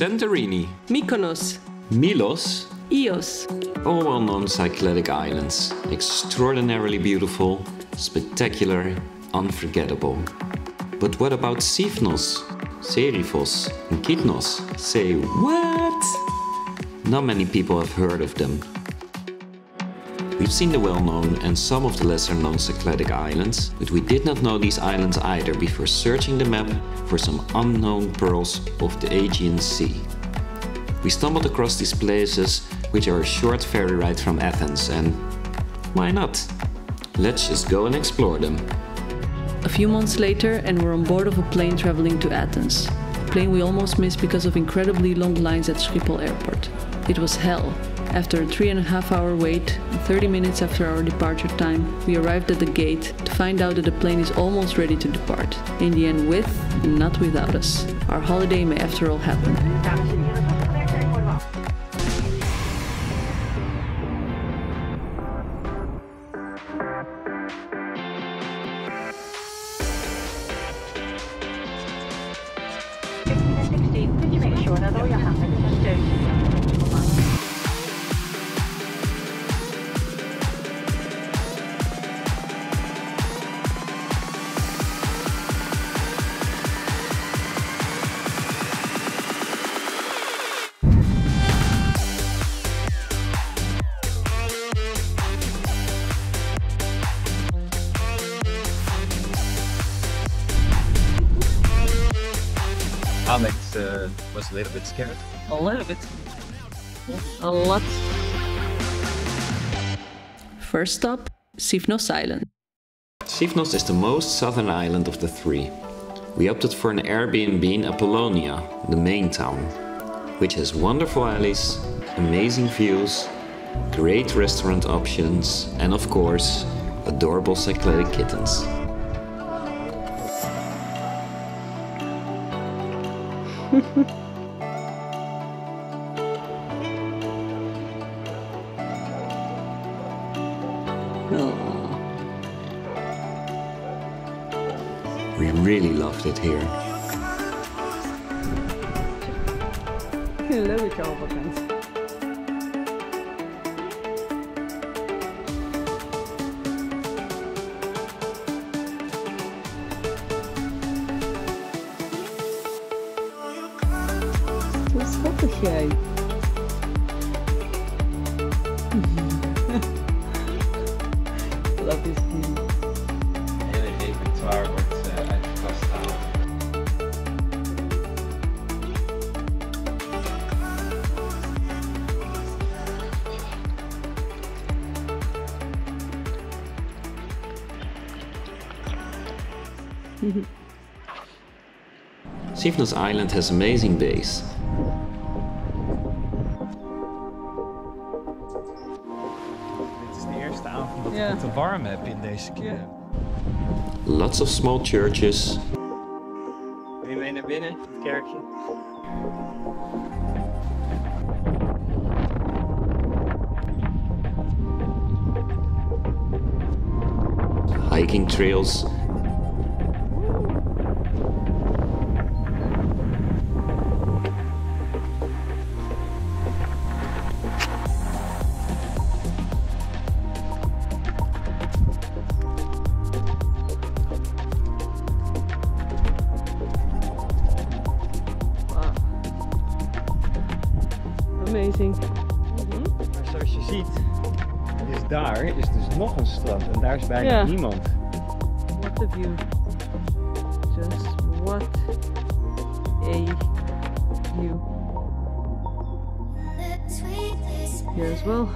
Santorini, Mykonos, Milos, Ios, all well-known Cycladic islands. Extraordinarily beautiful, spectacular, unforgettable. But what about Sifnos, Serifos and Kythnos? Say what? Not many people have heard of them. We've seen the well-known and some of the lesser-known Cycladic islands, but we did not know these islands either before searching the map for some unknown pearls of the Aegean Sea. We stumbled across these places, which are a short ferry ride from Athens, and why not? Let's just go and explore them. A few months later, and we're on board of a plane traveling to Athens. A plane we almost missed because of incredibly long lines at Schiphol airport. It was hell. After a three and a half hour wait, 30 minutes after our departure time, we arrived at the gate to find out that the plane is almost ready to depart. In the end, with and not without us. Our holiday may after all happen. Could you make sure that all your happenings Alex uh, was a little bit scared. A little bit. A lot. First stop, Sifnos Island. Sifnos is the most southern island of the three. We opted for an Airbnb in Apollonia, the main town, which has wonderful alleys, amazing views, great restaurant options, and of course, adorable cycladic kittens. We really loved it here. Leuke overkant. Hoe schattig jij. Dat is niet. hele repertoire wordt uh, uit de kast gehaald. Sifnos Island has amazing bays. Het te warm heb in deze keer. Lots of small churches, Wil je mee naar binnen, het kerkje? hiking trails, Amazing. Maar zoals je ziet, is daar is dus nog een strand en daar is bijna Ja. niemand. What a view. Just what a view. Here as well.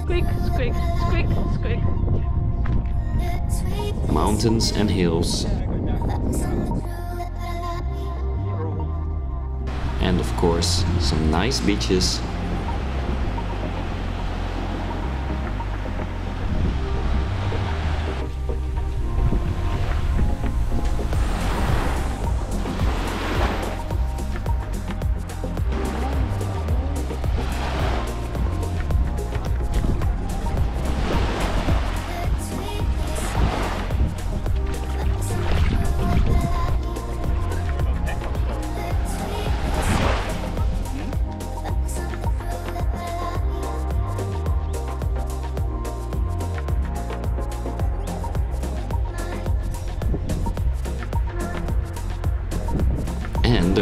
Squeak, squeak, squeak, squeak. mountains and hills, and of course, some nice beaches.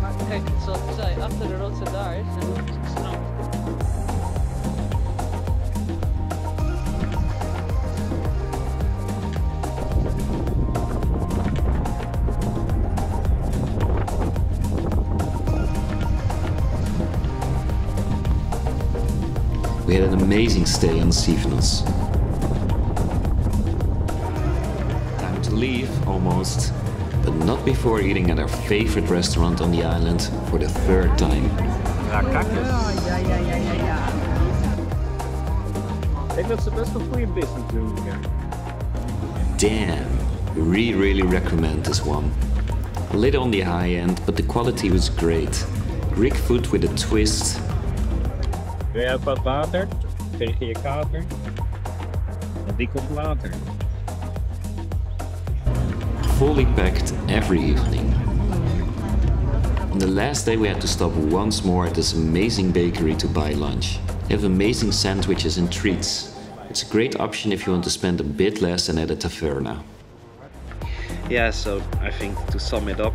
maar kijk, zoals ik zei, achter de rotsen daar is een strand. We had an amazing stay on Sifnos. Time to leave, almost, but not before eating at our favorite restaurant on the island for the third time. Ik denk dat ze best wel goede business doen. Damn, we really recommend this one. A little on the high end, but the quality was great. Greek food with a twist. Wil jij ook wat water? Tegen je kater? Want die komt later. Fully packed every evening. On the last day, we had to stop once more at this amazing bakery to buy lunch. They have amazing sandwiches and treats. It's a great option if you want to spend a bit less than at a taverna. Yeah, so I think to sum it up,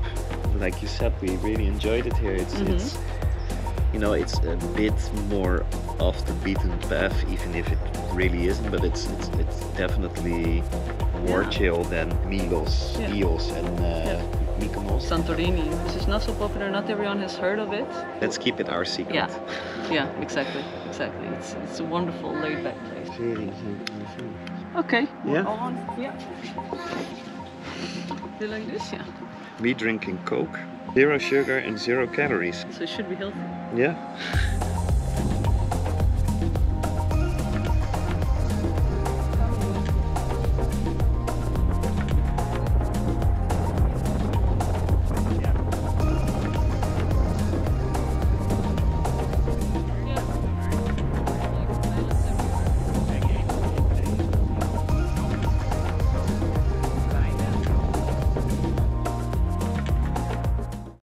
like you said, we really enjoyed it here. It's mm-hmm. it's you know it's a bit more off the beaten path, even if it really isn't. But it's it's, it's definitely more Yeah. chill than Milos, Yeah. Ios, and uh, Yeah. Mykonos. Santorini. This is not so popular, not everyone has heard of it. Let's keep it our secret. Yeah, yeah, exactly, exactly. It's, it's a wonderful laid back place. Okay, Yeah? on. Yeah. Do like this? Yeah. We drinking Coke, zero sugar and zero calories. So it should be healthy. Yeah.